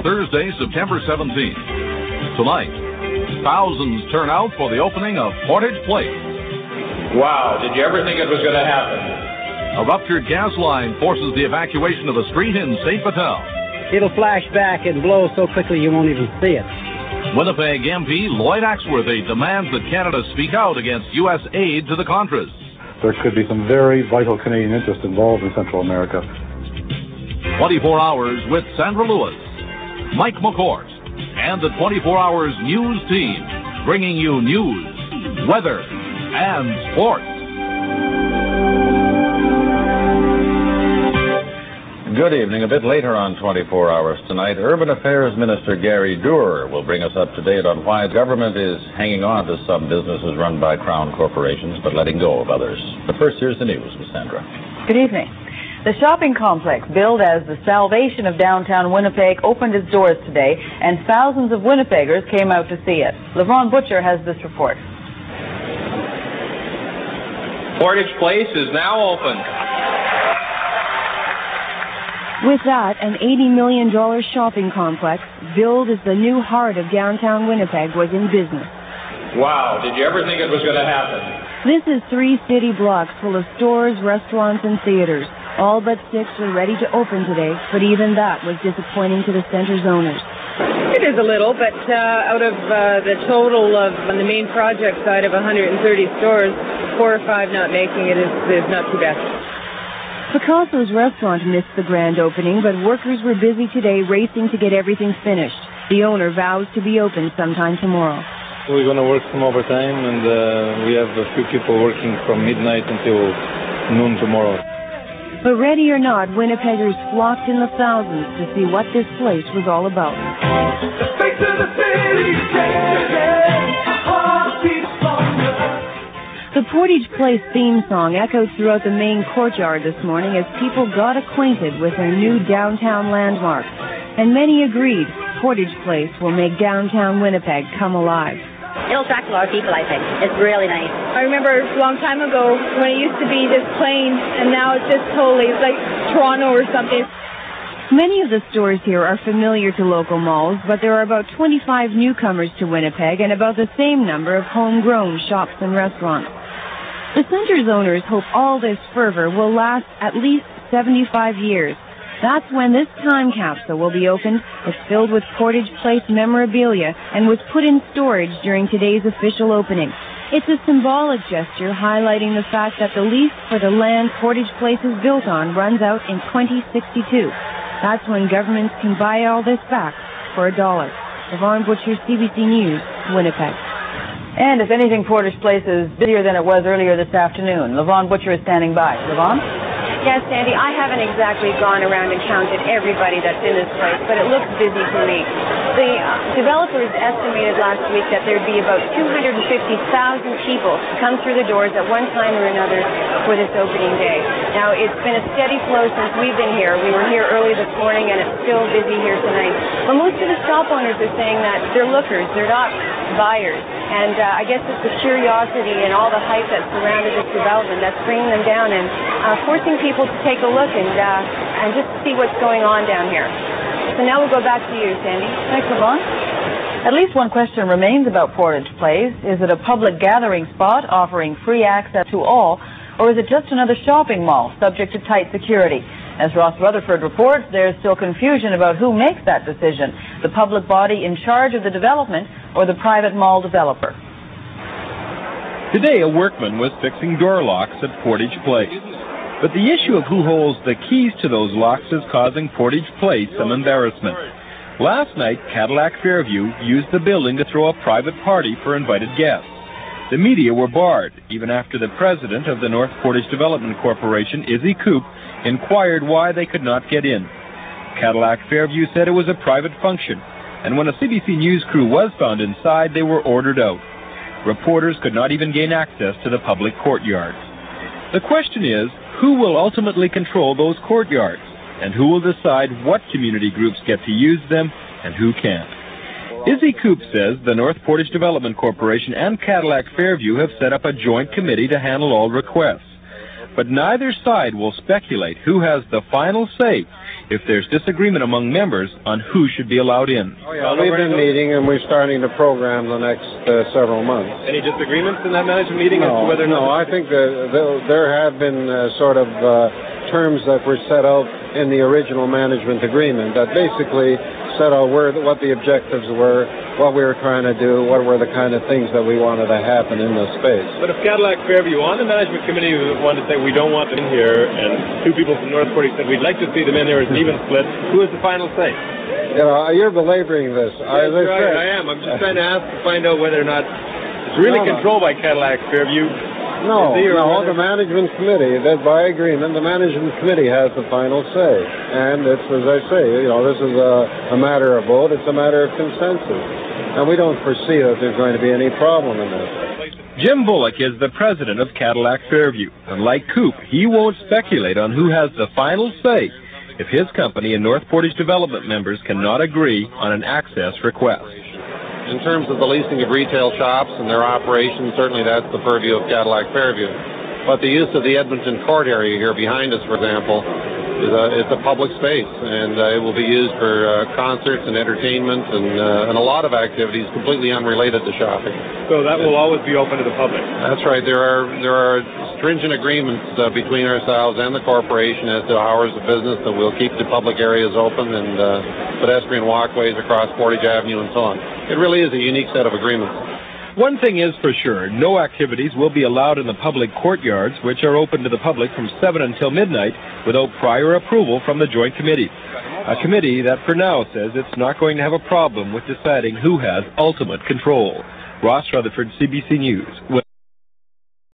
Thursday, September 17th. Tonight, thousands turn out for the opening of Portage Place. Wow, did you ever think it was going to happen? A ruptured gas line forces the evacuation of a street in St. Vital. It'll flash back and blow so quickly you won't even see it. Winnipeg MP Lloyd Axworthy demands that Canada speak out against U.S. aid to the Contras. There could be some very vital Canadian interest involved in Central America. 24 Hours with Sandra Lewis, Mike McCourt, and the 24 Hours News team, bringing you news, weather, and sports. Good evening. A bit later on 24 Hours tonight, Urban Affairs Minister Gary Doer will bring us up to date on why the government is hanging on to some businesses run by crown corporations but letting go of others. But first, here's the news with Sandra. Good evening. The shopping complex, billed as the salvation of downtown Winnipeg, opened its doors today, and thousands of Winnipeggers came out to see it. Levon Butcher has this report. Portage Place is now open. With that, an $80 million shopping complex, billed as the new heart of downtown Winnipeg, was in business. Wow, did you ever think it was going to happen? This is three city blocks full of stores, restaurants, and theaters. All but six were ready to open today, but even that was disappointing to the center's owners. It is a little, but uh, out of uh, the total of on the main project side of 130 stores, four or five not making it is, is not too bad. Picasso's restaurant missed the grand opening, but workers were busy today racing to get everything finished. The owner vows to be open sometime tomorrow. We're going to work some overtime, and uh, we have a few people working from midnight until noon tomorrow. But ready or not, Winnipeggers flocked in the thousands to see what this place was all about. The Portage Place theme song echoed throughout the main courtyard this morning as people got acquainted with their new downtown landmark. And many agreed Portage Place will make downtown Winnipeg come alive. It'll attract a lot of people, I think. It's really nice. I remember a long time ago when it used to be this plain, and now it's just totally it's like Toronto or something. Many of the stores here are familiar to local malls, but there are about 25 newcomers to Winnipeg and about the same number of homegrown shops and restaurants. The center's owners hope all this fervor will last at least 75 years. That's when this time capsule will be opened. It's filled with Portage Place memorabilia and was put in storage during today's official opening. It's a symbolic gesture highlighting the fact that the lease for the land Portage Place is built on runs out in 2062. That's when governments can buy all this back for a dollar. Yvonne Butcher, CBC News, Winnipeg. And if anything, Portage Place is busier than it was earlier this afternoon. Levon Butcher is standing by. Levon? Yes, Sandy, I haven't exactly gone around and counted everybody that's in this place, but it looks busy for me. The uh, developers estimated last week that there'd be about 250,000 people come through the doors at one time or another for this opening day. Now, it's been a steady flow since we've been here. We were here early this morning, and it's still busy here tonight. But most of the shop owners are saying that they're lookers, they're not buyers. And uh, I guess it's the curiosity and all the hype that surrounded this development that's bringing them down and uh, forcing people to take a look and uh, and just see what's going on down here. So now we'll go back to you, Sandy. Thanks, Yvonne. At least one question remains about Portage Place. Is it a public gathering spot offering free access to all, or is it just another shopping mall subject to tight security? As Ross Rutherford reports, there's still confusion about who makes that decision, the public body in charge of the development or the private mall developer. Today, a workman was fixing door locks at Portage Place. But the issue of who holds the keys to those locks is causing Portage Place some embarrassment. Last night, Cadillac Fairview used the building to throw a private party for invited guests. The media were barred, even after the president of the North Portage Development Corporation, Izzy Coop, inquired why they could not get in. Cadillac Fairview said it was a private function, and when a CBC News crew was found inside, they were ordered out. Reporters could not even gain access to the public courtyards. The question is, who will ultimately control those courtyards? And who will decide what community groups get to use them and who can't? Izzy Coop says the North Portage Development Corporation and Cadillac Fairview have set up a joint committee to handle all requests. But neither side will speculate who has the final say if there's disagreement among members on who should be allowed in. Oh, yeah, we've been meeting and we're starting to program the next uh, several months. Any disagreements in that management meeting as to No, whether or no, not I think that there- there have been uh, sort of uh, terms that were set out in the original management agreement that basically set out oh, where, what the objectives were, what we were trying to do, what were the kind of things that we wanted to happen in this space. But if Cadillac Fairview on the management committee wanted to say we don't want them in here, and two people from North Forty said we'd like to see them in there as an even split, who has the final say? You know, you're belaboring this. I, as I Yes, said, I am. I'm just trying to ask to find out whether or not it's really no. controlled by Cadillac Fairview. No, Is he or no, whether- the management committee, that by agreement, the management committee has the final say. And it's, as I say, you know, this is a, a matter of vote, it's a matter of consensus. And we don't foresee that there's going to be any problem in this. Jim Bullock is the president of Cadillac Fairview, and like Coop, he won't speculate on who has the final say if his company and North Portage Development members cannot agree on an access request. In terms of the leasing of retail shops and their operations, certainly that's the purview of Cadillac Fairview. But the use of the Edmonton Court area here behind us, for example, is a, it's a public space, and uh, it will be used for uh, concerts and entertainment and, uh, and a lot of activities completely unrelated to shopping. So that will always be open to the public. That's right. There are there are stringent agreements uh, between ourselves and the corporation as to hours of business that we'll keep the public areas open and uh, pedestrian walkways across Portage Avenue and so on. It really is a unique set of agreements. One thing is for sure, no activities will be allowed in the public courtyards, which are open to the public from 7 until midnight without prior approval from the Joint Committee. A committee that for now says it's not going to have a problem with deciding who has ultimate control. Ross Rutherford, CBC News.